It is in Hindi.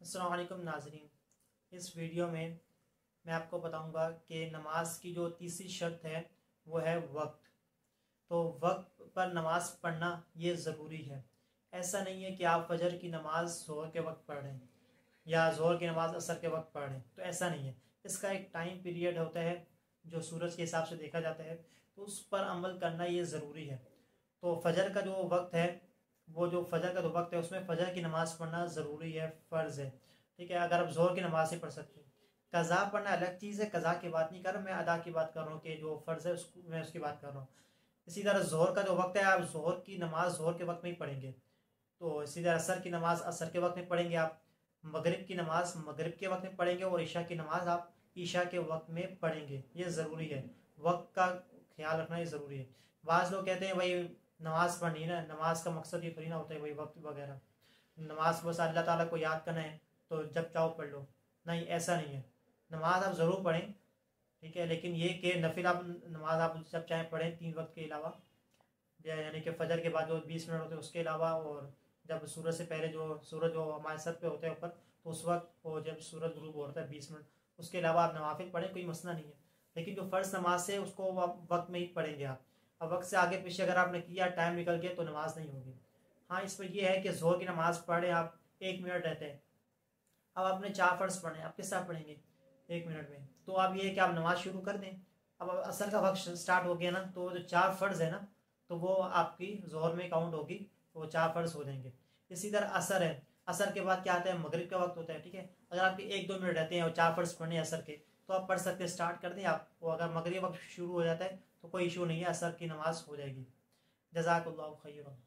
असलम नाजरीन। इस वीडियो में मैं आपको बताऊँगा कि नमाज़ की जो तीसरी शर्त है, वो है वक्त। तो वक्त पर नमाज़ पढ़ना ये ज़रूरी है। ऐसा नहीं है कि आप फजर की नमाज़ ज़ोर के वक्त पढ़ रहे या ज़ोर की नमाज़ असर के वक्त पढ़ रहे तो ऐसा नहीं है। इसका एक टाइम पीरियड होता है, जो सूरज के हिसाब से देखा जाता है तो उस पर अमल करना ये ज़रूरी है। तो फजर का जो वक्त है वो जो फजर का जो वक्त है, उसमें फजर की नमाज़ पढ़ना ज़रूरी है, फ़र्ज़ है। ठीक है, अगर आप ज़ोर की नमाज़ ही पढ़ सकते हैं। कज़ा पढ़ना अलग चीज़ है, कज़ा की बात नहीं कर रहा, मैं अदा की बात कर रहा हूँ कि जो फ़र्ज़ है, उसको मैं उसकी बात कर रहा हूँ। इसी तरह जोहर का जो वक्त है, आप जोहर की नमाज़ जोहर के वक्त में ही पढ़ेंगे। तो इसी तरह असर की नमाज़ असर के वक्त में पढ़ेंगे आप। मगरिब की नमाज़ मगरिब के वक्त में पढ़ेंगे और ईशा की नमाज़ आप ईशा के वक्त में पढ़ेंगे। ये ज़रूरी है। वक्त का ख्याल रखना ये ज़रूरी है। बाज़ लोग कहते हैं, भाई नमाज़ पढ़नी ना, नमाज़ का मकसद ये थोड़ी ना होता है वही वक्त वगैरह। नमाज़ बस अल्लाह ताला को याद करना है तो जब चाहो पढ़ लो। नहीं, ऐसा नहीं है। नमाज़ आप ज़रूर पढ़ें, ठीक है? लेकिन ये कि नफिल आप, नमाज़ आप जब चाहें पढ़ें तीन वक्त के अलावा यानी कि फजर के बाद जो बीस मिनट होते हैं उसके अलावा, और जब सूरज से पहले जो सूरज जो हमारे सर पे होते हैं ऊपर तो उस वक्त और जब सूरज ग्रूप होता है बीस मिनट, उसके अलावा आप नवाफिल पढ़ें, कोई मसला नहीं है। लेकिन जो फ़र्ज़ नमाज़ है, उसको आप वक्त में ही पढ़ेंगे आप। अब वक्त से आगे पीछे अगर आपने किया टाइम निकल गया तो नमाज़ नहीं होगी। हाँ इसमें यह है कि ज़ोर की नमाज़ पढ़े आप, एक मिनट रहते हैं। अब आपने चार फ़र्ज़ पढ़े, आप किस तरह पढ़ेंगे? एक मिनट में। तो आप ये है कि आप नमाज़ शुरू कर दें। अब असर का वक्त स्टार्ट हो गया ना तो जो चार फ़र्ज़ है ना तो वो आपकी ज़ोर में काउंट होगी तो वो चार फ़र्ज़ हो जाएँगे। इसी तरह असर है। असर के बाद क्या आता है? मगरिब का वक्त होता है, ठीक है? अगर आपके एक दो मिनट रहते हैं और चार फ़र्ज़ पढ़ने असर के तो आप पढ़ सकते हैं स्टार्ट कर दें। आपको अगर मगरिब वक्त शुरू हो जाता है तो कोई इशू नहीं है, असर की नमाज़ हो जाएगी। जजाक खैर